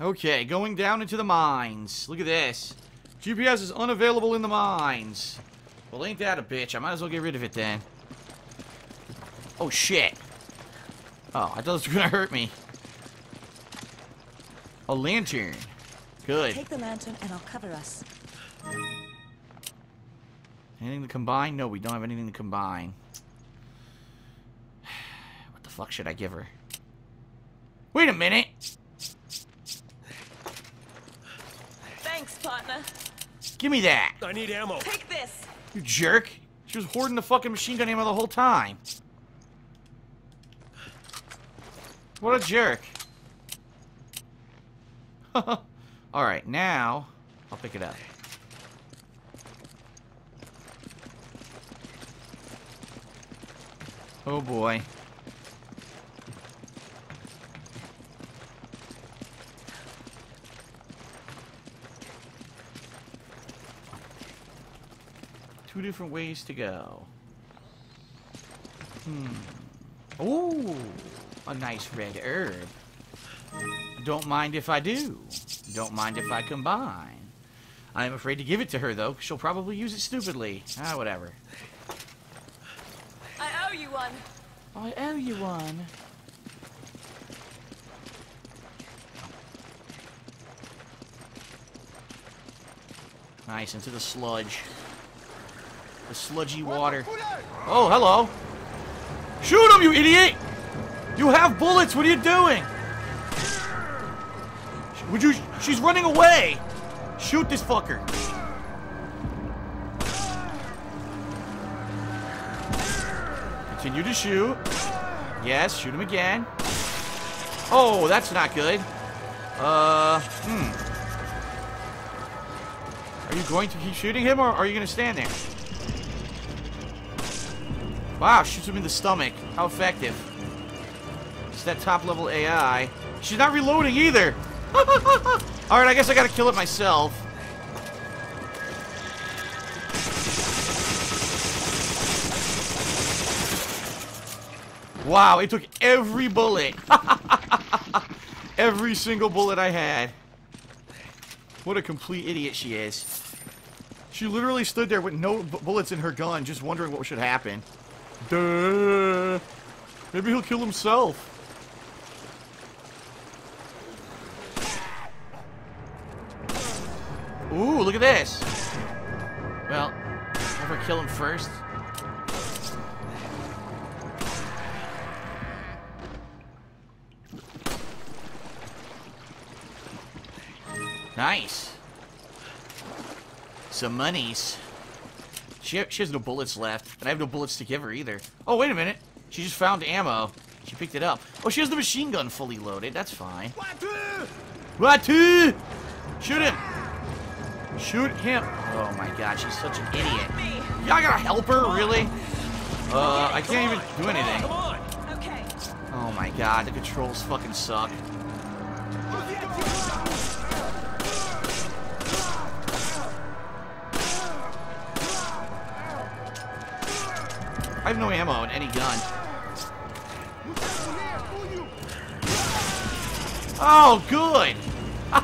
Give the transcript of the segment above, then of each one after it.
Okay, going down into the mines. Look at this. GPS is unavailable in the mines. Well, ain't that a bitch? I might as well get rid of it then. Oh, shit. Oh, I thought this was gonna hurt me. A lantern. Good. Take the lantern and I'll cover us. Anything to combine? No, we don't have anything to combine. What the fuck should I give her? Wait a minute! Thanks, partner. Give me that! I need ammo. Take this. You jerk! She was hoarding the fucking machine gun ammo the whole time. What a jerk. Alright, now I'll pick it up. Oh boy. Two different ways to go. Hmm. Oh, a nice red herb. Don't mind if I do. Don't mind if I combine. I'm afraid to give it to her, though. She'll probably use it stupidly. Ah, whatever. I owe you one. I owe you one. Nice, into the sludge. The sludgy water. Oh, hello. Shoot him, you idiot! You have bullets, what are you doing? Would you... She's running away! Shoot this fucker. Continue to shoot. Yes, shoot him again. Oh, that's not good. Uh, hmm. Are you going to keep shooting him, or are you going to stand there? Wow, shoots him in the stomach. How effective. It's that top-level AI. She's not reloading either. Alright, I guess I gotta kill it myself. Wow, it took every bullet. every single bullet I had. What a complete idiot she is. She literally stood there with no bullets in her gun, just wondering what should happen. Duh. Maybe he'll kill himself. Ooh, look at this. Well, her kill him first. Nice. Some monies. She, she has no bullets left, and I have no bullets to give her either. Oh, wait a minute. She just found ammo. She picked it up. Oh, she has the machine gun fully loaded. That's fine. What? Shoot him! Shoot him! Oh my god, she's such an idiot. Y'all gotta help her, really? Uh, I can't even do anything. Come on. Okay. Oh my god, the controls fucking suck. Have no ammo in any gun. Oh, good!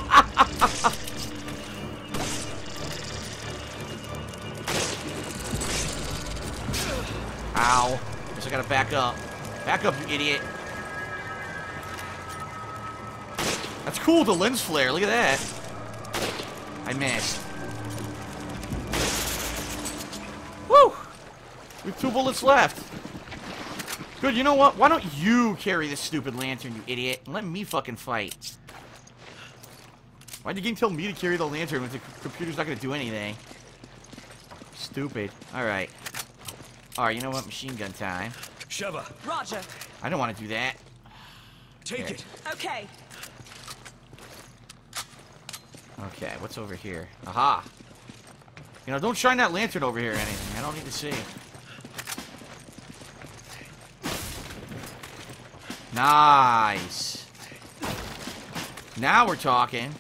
Ow. Guess I gotta back up. Back up, you idiot. That's cool, the lens flare. Look at that. I missed. Two bullets left. Good, you know what? Why don't you carry this stupid lantern, you idiot, and let me fucking fight? Why'd the game tell me to carry the lantern when the computer's not gonna do anything? Stupid. Alright. Alright, you know what? Machine gun time. Sheva, Roger. I don't want to do that. take Here. it. Okay. Okay, what's over here? Aha! You know, don't shine that lantern over here or anything. I don't need to see. Nice. Now we're talking.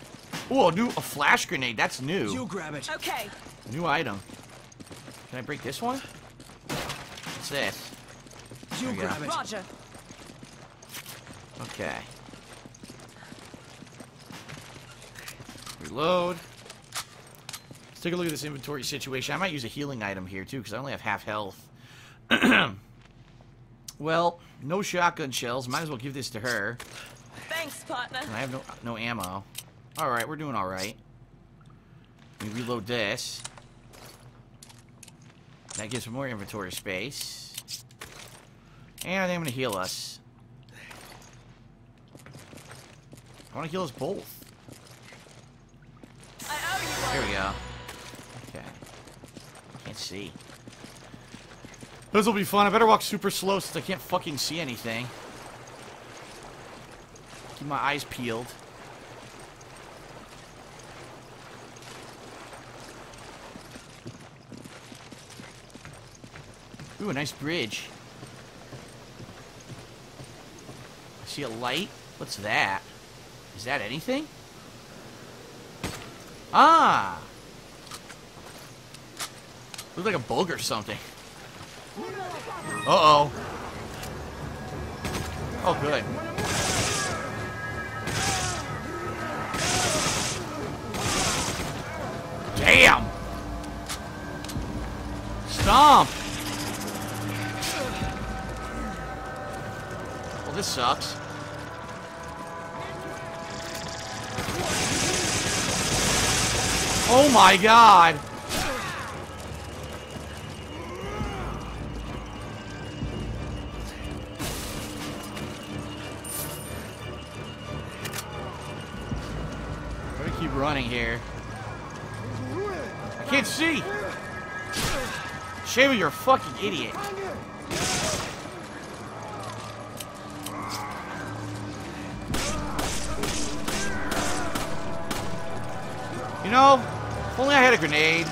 Ooh, a new a flash grenade. That's new. You grab it. Okay. New item. Can I break this one? What's this? You you grab go. it. Roger. Okay. reload. Let's take a look at this inventory situation. I might use a healing item here, too, because I only have half health. well, no shotgun shells. Might as well give this to her. Thanks, partner. And I have no no ammo. Alright, we're doing alright. We reload this. That gives more inventory space. And I think I'm going to heal us. I want to heal us both. I owe you one. Here we go. Okay. Can't see. This will be fun. I better walk super slow since I can't fucking see anything. Keep my eyes peeled. Ooh, a nice bridge. I see a light. What's that? Is that anything? Ah! Looks like a bug or something. Uh-oh. Oh, good. Damn! Stomp! Well, this sucks. Oh my god! Running here. I can't see! Sheva, you're a fucking idiot. You know, if only I had a grenade.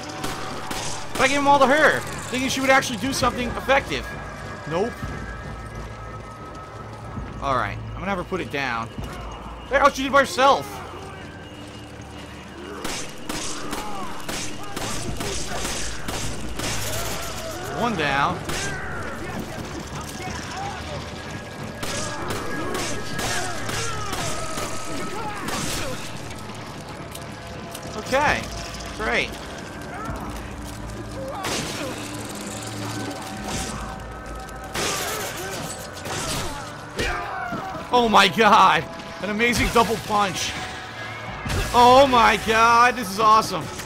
But I gave them all to her, thinking she would actually do something effective. Nope. Alright, I'm gonna have her put it down. Hey, oh, she did by herself. One down. Okay, great. Oh my god! An amazing double punch. Oh my god, this is awesome.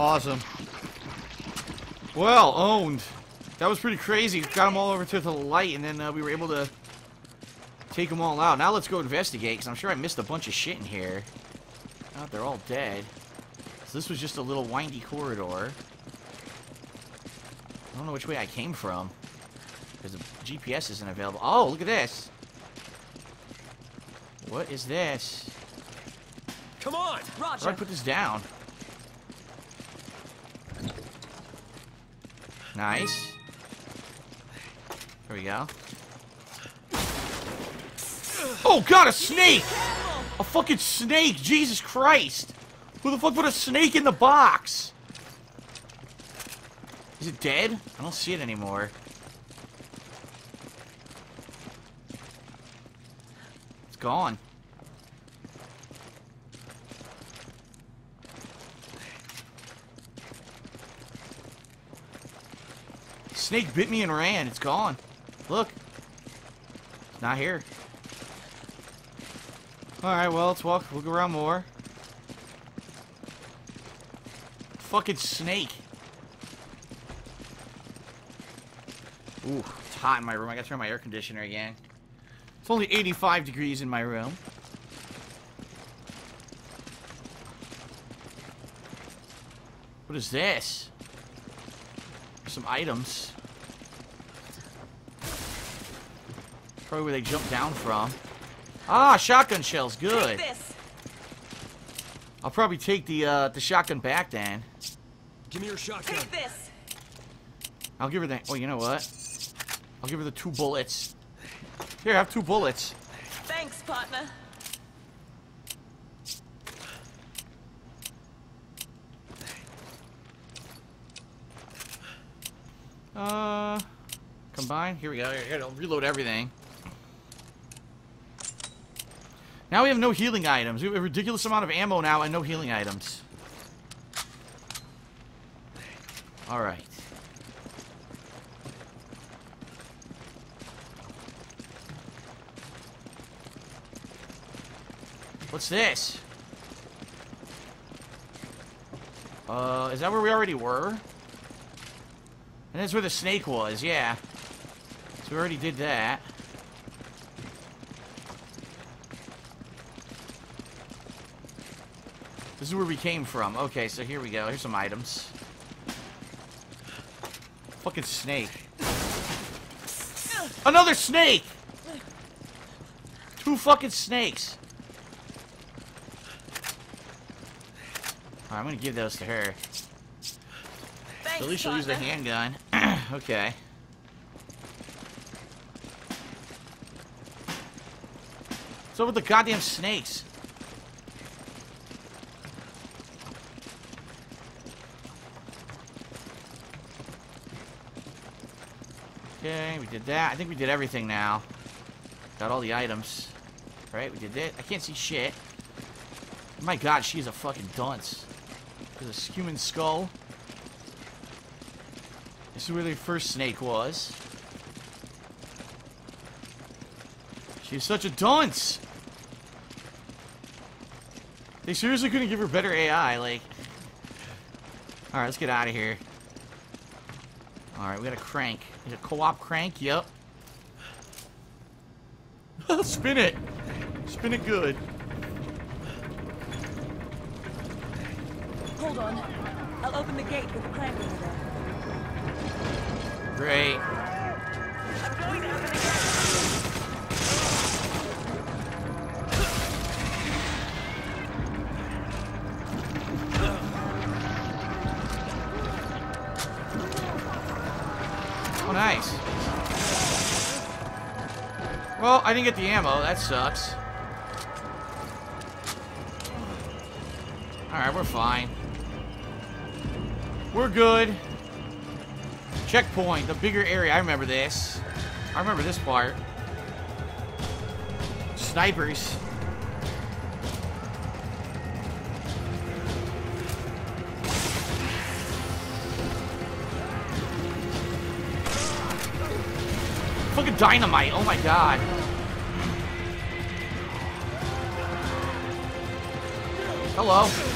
Awesome. Well, owned. That was pretty crazy. Got them all over to the light, and then uh, we were able to take them all out. Now let's go investigate, because I'm sure I missed a bunch of shit in here. Oh, they're all dead. So this was just a little windy corridor. I don't know which way I came from. Because the GPS isn't available. Oh, look at this. What is this? Come on! How do I Roger. put this down? Nice. There we go. Oh god, a snake! A fucking snake! Jesus Christ! Who the fuck put a snake in the box? Is it dead? I don't see it anymore. It's gone. Snake bit me and ran. It's gone. Look. It's not here. Alright, well, let's walk. Look around more. Fucking snake. Ooh, it's hot in my room. I gotta turn my air conditioner again. It's only 85 degrees in my room. What is this? Some items. Probably where they jumped down from. Ah, shotgun shells. Good. I'll probably take the uh, the shotgun back then. Give me your shotgun. Take this. I'll give her that. Oh, you know what? I'll give her the two bullets. Here, have two bullets. Thanks, partner. Uh, Combine. Here we go. I gotta reload everything. Now we have no healing items. We have a ridiculous amount of ammo now and no healing items. Alright. What's this? Uh, is that where we already were? And that's where the snake was, yeah. So we already did that. Is where we came from. Okay, so here we go. Here's some items. Fucking snake. Another snake! Two fucking snakes. I'm gonna give those to her. Thanks, At least she'll use the handgun. okay. Up with the goddamn snakes? Okay, we did that. I think we did everything now. Got all the items. Right, we did that. I can't see shit. My god, she's a fucking dunce. There's a human skull. This is where the first snake was. She's such a dunce! They seriously couldn't give her better AI, like... Alright, let's get out of here. Alright, we got a crank. It co-op crank? Yep. Spin it! Spin it good. Hold on. I'll open the gate with the crank over there. Great. I didn't get the ammo. That sucks. Alright, we're fine. We're good. Checkpoint, the bigger area. I remember this. I remember this part. Snipers. Fucking dynamite. Oh my god. Hello.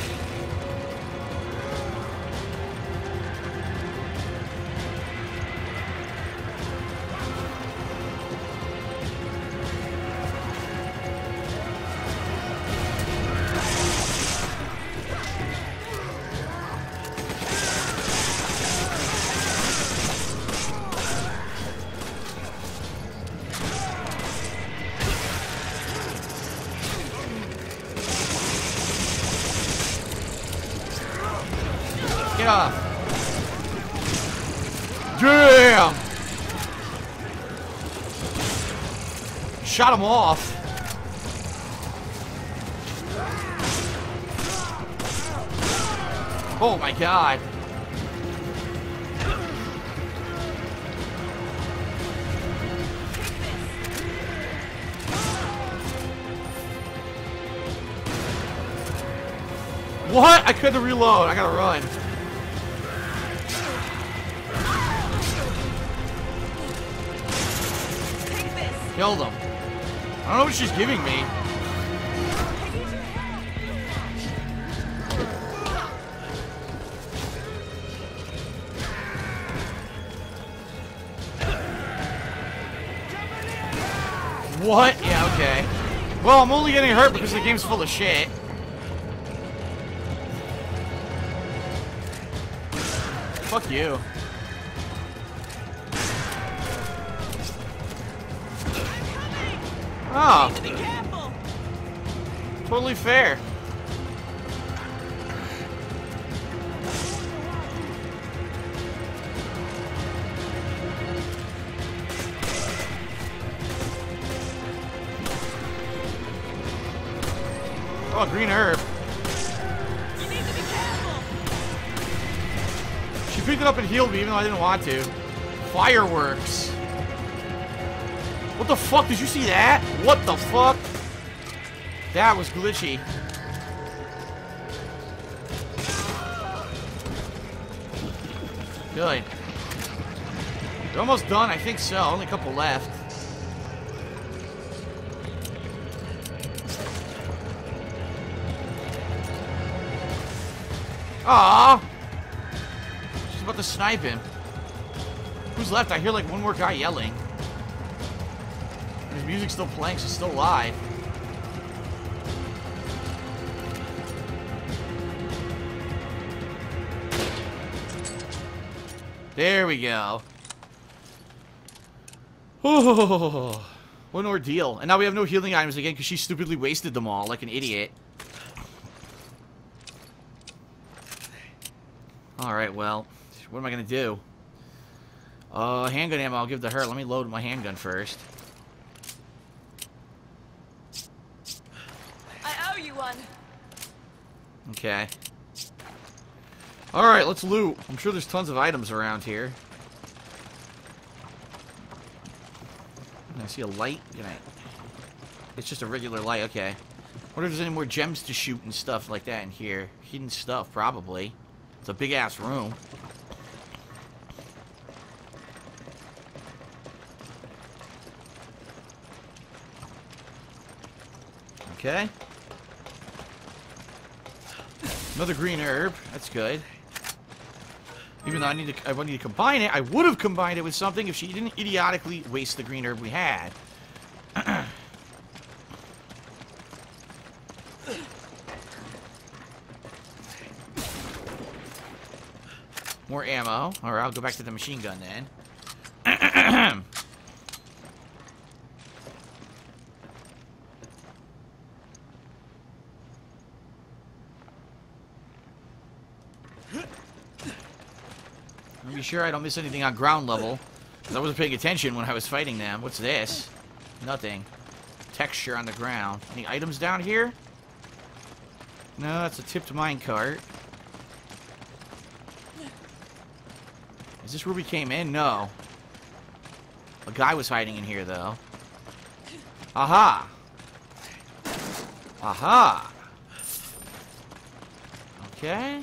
Get off. Damn! Shot him off. Oh my god. What? I couldn't reload. I gotta run. Killed him. I don't know what she's giving me. What? Yeah, okay. Well, I'm only getting hurt because the game's full of shit. Fuck you. Oh, totally fair. Oh, green herb. You need to be careful. She picked it up and healed me even though I didn't want to. Fireworks. What the fuck? Did you see that? What the fuck? That was glitchy. Good. They're almost done, I think so. Only a couple left. Aww! She's about to snipe him. Who's left? I hear like one more guy yelling. His music's still playing, so still live. There we go. Oh, what an ordeal. And now we have no healing items again because she stupidly wasted them all like an idiot. Alright, well, what am I going to do? Uh, handgun ammo I'll give to her. Let me load my handgun first. I owe you one. Okay. Alright, let's loot. I'm sure there's tons of items around here. I see a light. It's just a regular light, okay. wonder if there's any more gems to shoot and stuff like that in here. Hidden stuff, probably. It's a big-ass room. Okay. Another green herb. That's good. Even though I need to, I need to combine it, I would have combined it with something if she didn't idiotically waste the green herb we had. More ammo. Or I'll go back to the machine gun then. Let me be sure I don't miss anything on ground level. Because I wasn't paying attention when I was fighting them. What's this? Nothing. Texture on the ground. Any items down here? No, that's a tipped minecart. Is this where we came in? No. A guy was hiding in here, though. Aha! Aha! Okay.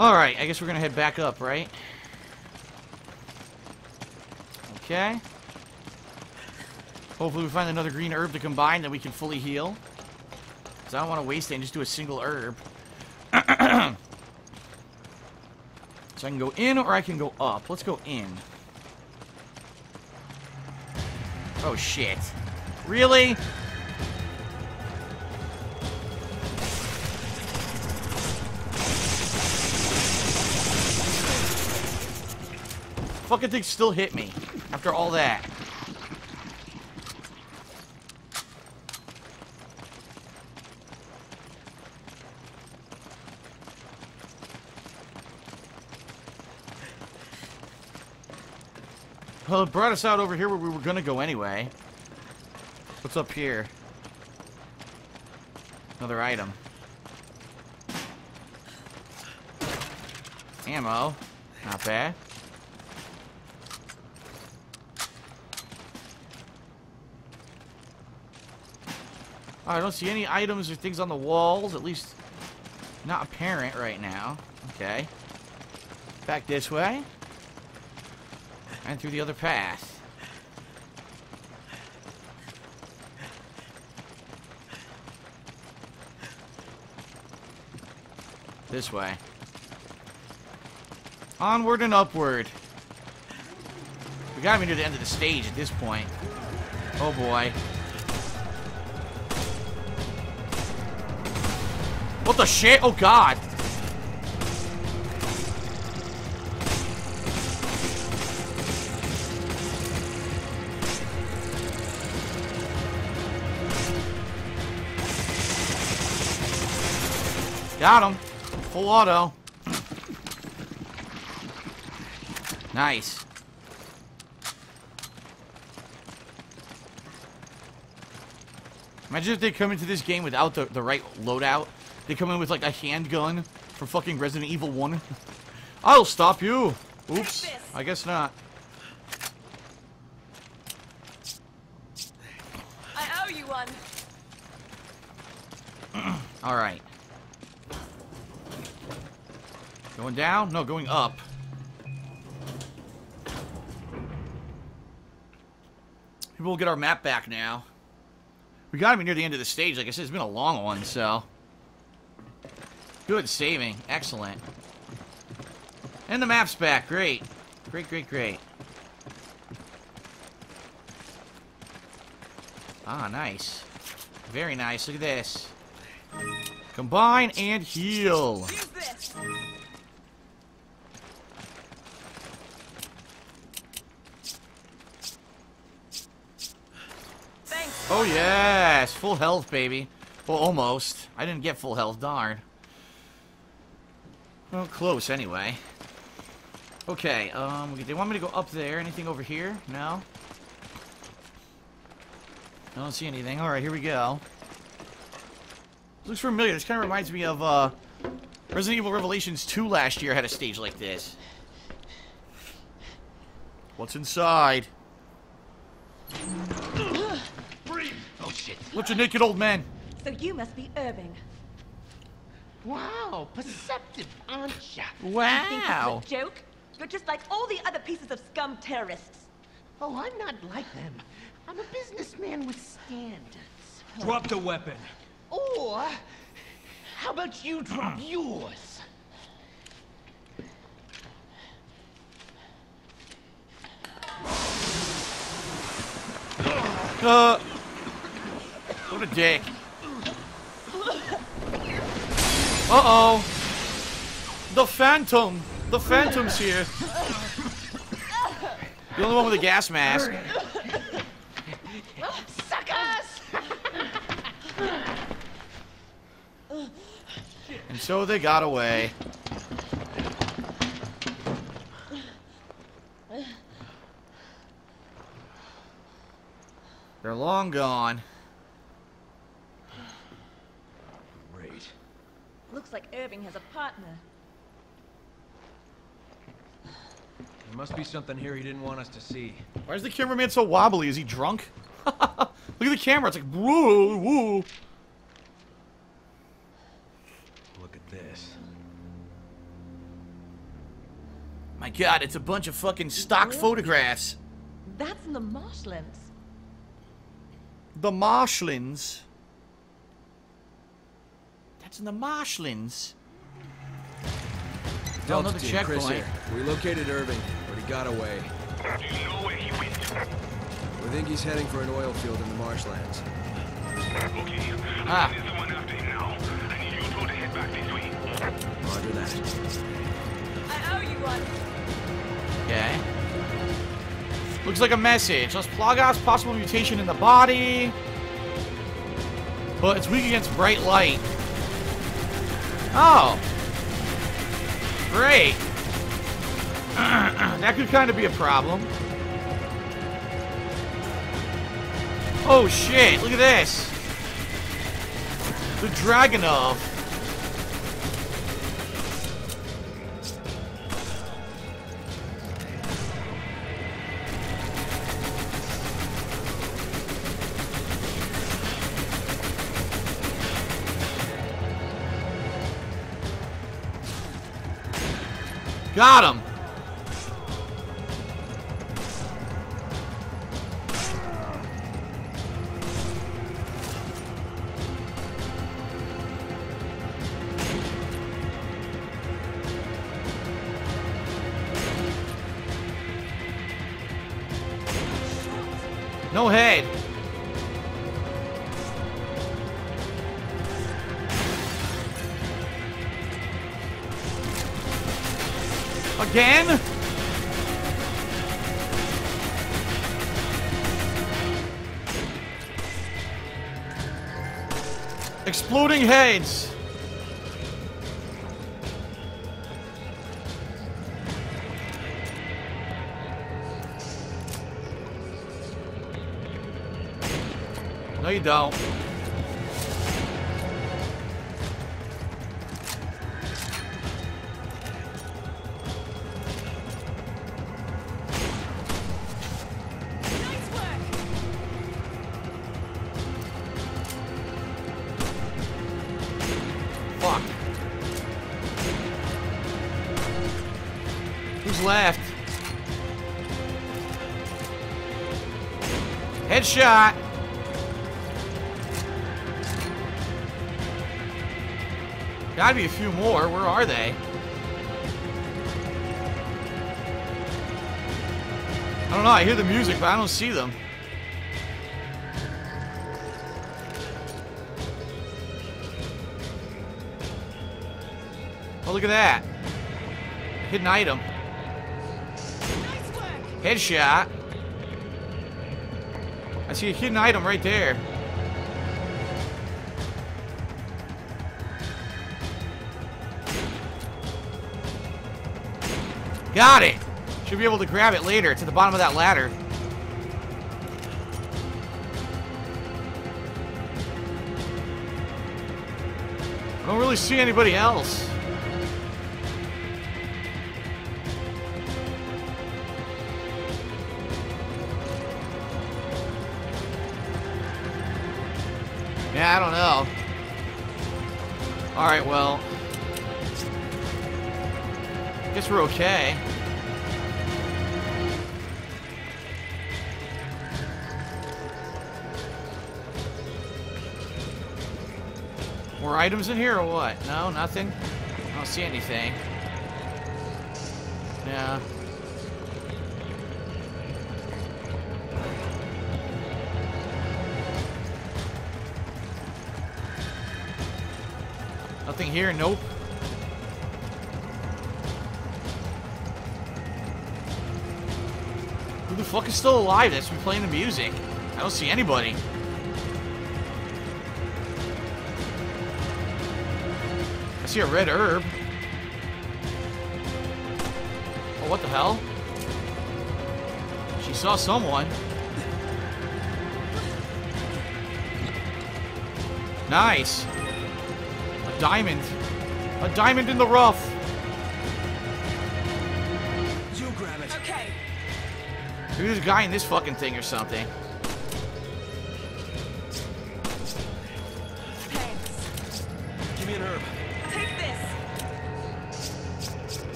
Alright, I guess we're gonna head back up, right? Okay. Hopefully we find another green herb to combine that we can fully heal. Because I don't want to waste it and just do a single herb. so I can go in or I can go up. Let's go in. Oh, shit. Really? Fucking thing still hit me. After all that. Well, it brought us out over here where we were gonna go anyway. What's up here? Another item. Ammo. Not bad. I don't see any items or things on the walls, at least not apparent right now. Okay. Back this way. And through the other path. This way. Onward and upward. We gotta be near the end of the stage at this point. Oh boy. What the shit? Oh god. Got him. Full auto. Nice. Imagine if they come into this game without the, the right loadout. They come in with like a handgun from fucking Resident Evil 1. I'll stop you. Oops. I guess not. I owe you one. Alright. Going down? No, going up. Maybe we'll get our map back now. We gotta be near the end of the stage. Like I said, it's been a long one, so. Good saving. Excellent. And the map's back. Great. Great, great, great. Ah, nice. Very nice. Look at this. Combine and heal. Use this. Thanks. Oh, yes. Full health, baby. Well, almost. I didn't get full health. Darn. Well, close, anyway. Okay, um, they want me to go up there. Anything over here? No? I don't see anything. Alright, here we go. Looks familiar. This kind of reminds me of, uh, Resident Evil Revelations 2 last year had a stage like this. What's inside? Breathe! Oh shit. What's a naked old man? So you must be Irving. Wow, perceptive, aren't ya? Think Wow. this is a joke? You're just like all the other pieces of scum terrorists. Oh, I'm not like them. I'm a businessman with standards. Drop the weapon. Or, how about you drop yours? Uh. What a dick. Uh oh. The Phantom. The Phantom's here. The only one with a gas mask. Suckers! And so they got away. They're long gone. Great. Looks like Irving has a partner. There must be something here he didn't want us to see. Why is the cameraman so wobbly? Is he drunk? Look at the camera. It's like woo woo. Look at this. My God, it's a bunch of fucking stock photographs. That's in the marshlands. The marshlands. That's in the marshlands. Delta another team, Chris checkpoint. here. We located Irving, but he got away. Do you know where he went? We think he's heading for an oil field in the marshlands. Okay. Ah. There's someone after him now. I need you two to head back this way. Roger that. I owe you one. Okay. Looks like a message. Let's Plagas possible mutation in the body. But it's weak against bright light. Oh. Great. that could kind of be a problem. Oh shit, look at this. The Dragunov. Got him. No head. Again? Exploding heads. No, you don't. Left. Headshot. Gotta be a few more. Where are they? I don't know. I hear the music, but I don't see them. Oh, look at that. Hidden item. Headshot. I see a hidden item right there. Got it! Should be able to grab it later. It's at the bottom of that ladder. I don't really see anybody else. I don't know. Alright, well. Guess we're okay. More items in here or what? No, nothing? I don't see anything. Yeah. Nothing here? Nope. Who the fuck is still alive that's been playing the music? I don't see anybody. I see a red herb. Oh, what the hell? She saw someone. Nice. A diamond. A diamond in the rough. You grab it. Okay. Maybe there's a guy in this fucking thing or something. Thanks. Give me an herb. Take this.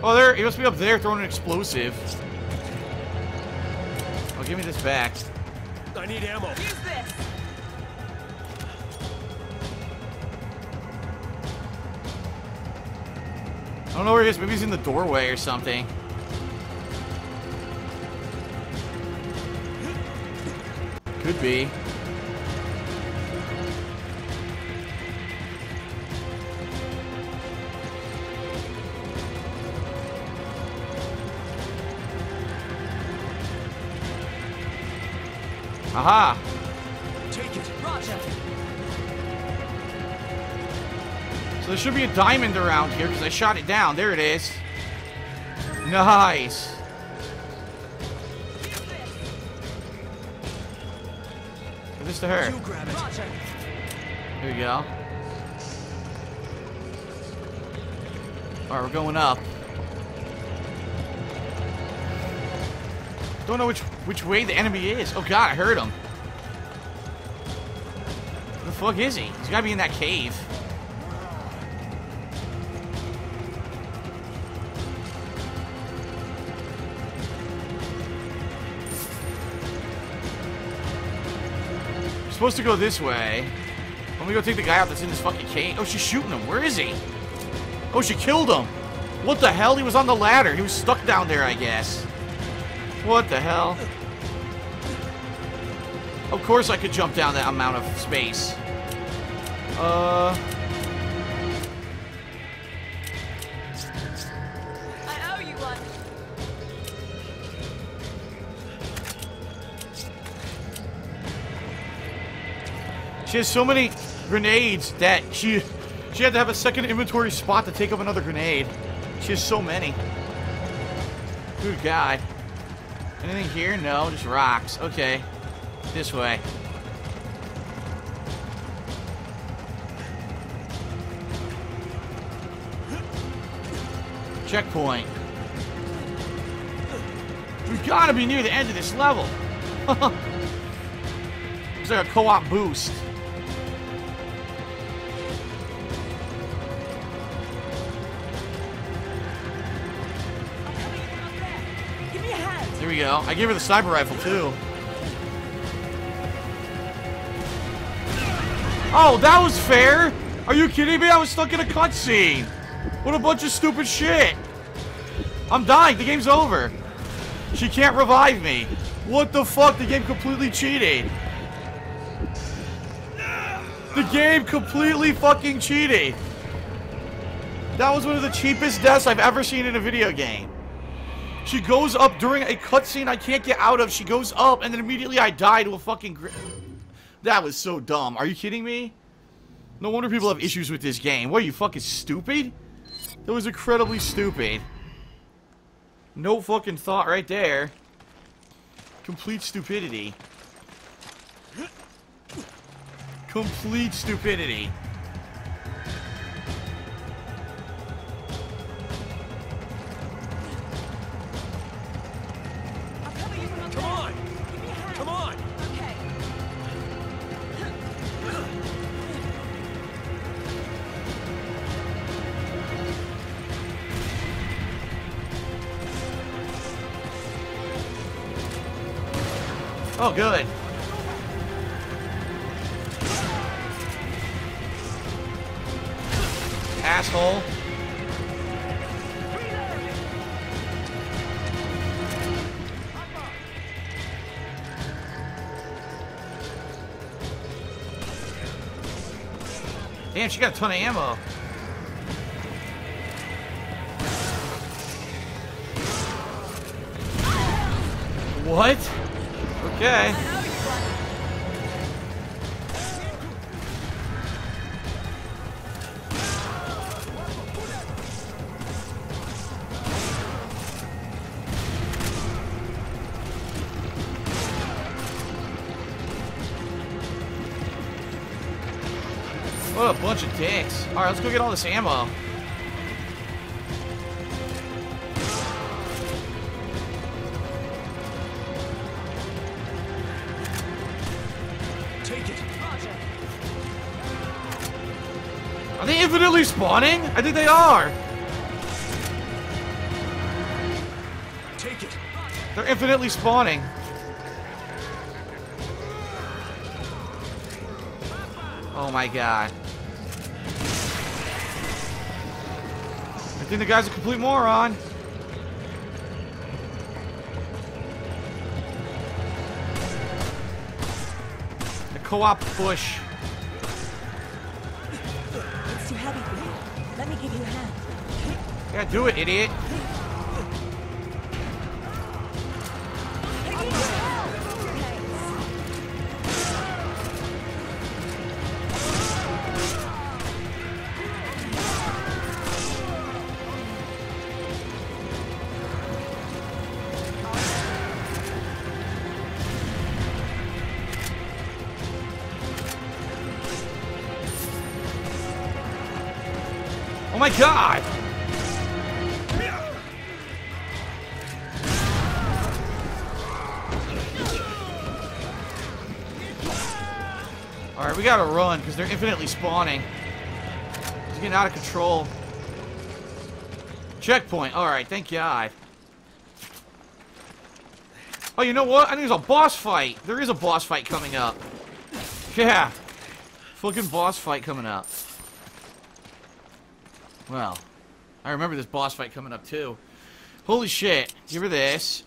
Oh, there. He must be up there throwing an explosive. Oh, give me this back. I need ammo. Use this. Don't know where he is. Maybe he's in the doorway or something. Could be. Aha! There should be a diamond around here because I shot it down. There it is. Nice. Use this. Give this to her. You grab it. Here we go. Alright, we're going up. Don't know which which way the enemy is. Oh god, I heard him. Where the fuck is he? He's gotta be in that cave. Supposed to go this way. Let me go take the guy out that's in this fucking cave. Oh, she's shooting him. Where is he? Oh, she killed him. What the hell? He was on the ladder. He was stuck down there, I guess. What the hell? Of course I could jump down that amount of space. Uh... She has so many grenades that she she had to have a second inventory spot to take up another grenade. She has so many. Good God. Anything here? No, just rocks. Okay. This way. Checkpoint. We've gotta be near the end of this level. It's like a co-op boost. We go. I gave her the sniper rifle, too. Oh, that was fair! Are you kidding me? I was stuck in a cutscene! What a bunch of stupid shit! I'm dying. The game's over. She can't revive me. What the fuck? The game completely cheated. The game completely fucking cheated. That was one of the cheapest deaths I've ever seen in a video game. She goes up during a cutscene I can't get out of. She goes up, and then immediately I die to a fucking... gr- That was so dumb. Are you kidding me? No wonder people have issues with this game. What, are you fucking stupid? That was incredibly stupid. No fucking thought right there. Complete stupidity. Complete stupidity. Good. Asshole. Damn, she got a ton of ammo. What? Okay. What a bunch of dicks. Alright, let's go get all this ammo. Spawning? I think they are. Take it! They're infinitely spawning. Oh my god. I think the guy's a complete moron. The co-op push. Yeah, do it, idiot. We gotta run, because they're infinitely spawning. It's getting out of control. Checkpoint. Alright, thank God. Oh, you know what? I think there's a boss fight. There is a boss fight coming up. Yeah. Fucking boss fight coming up. Well, I remember this boss fight coming up too. Holy shit. Give her this.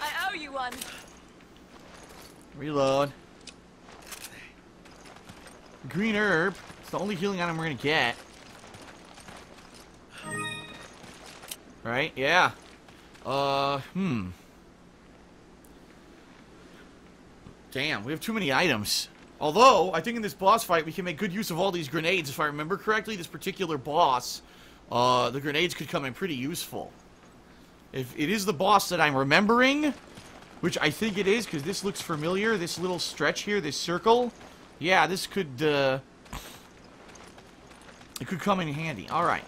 I owe you one. Reload. Green herb. It's the only healing item we're gonna get. Right? Yeah. Uh, hmm. Damn, we have too many items. Although, I think in this boss fight we can make good use of all these grenades. If I remember correctly, this particular boss, uh, the grenades could come in pretty useful. If it is the boss that I'm remembering, which I think it is, because this looks familiar, this little stretch here, this circle, yeah, this could, uh, it could come in handy. Alright.